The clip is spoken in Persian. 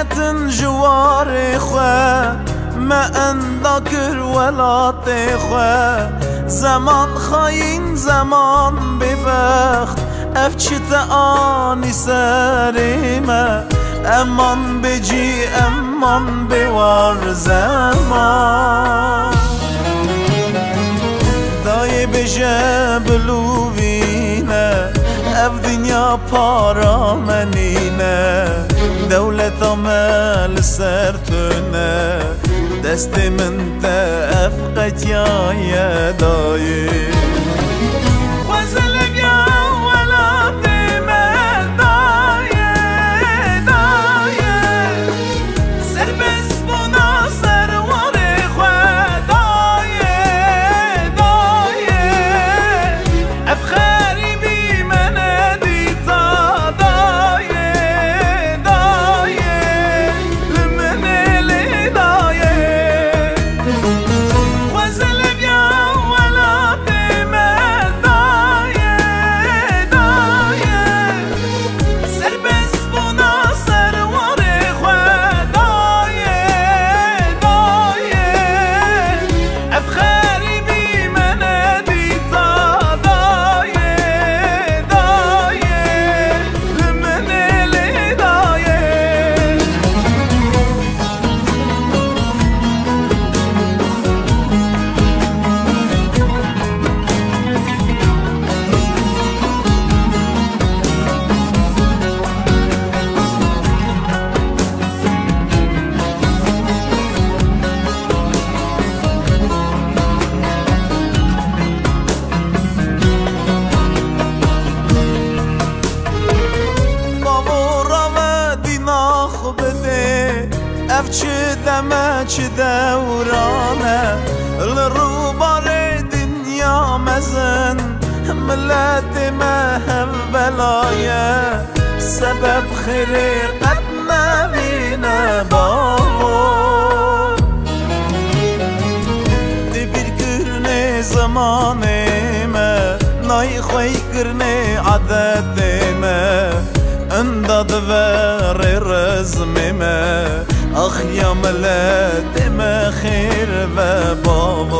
کتن جوار خواه ما اندا کر ولات خواه زمان خاین زمان بفخت اف چت آنی سریمه امان بجی امان بوار زمان دای بجه بلووینه اف دنیا پارا منینه دولة عمال سرتنا. دست من تا افقت یا يا دایی اف چه دورانه لرو بار دنیا مزن ملت ما هم بلایه سبب خیر قد نبینه بابا دی bir کرنه زمانه ما نای خوی کرنه أخ یا ملت ما خیر و بابا.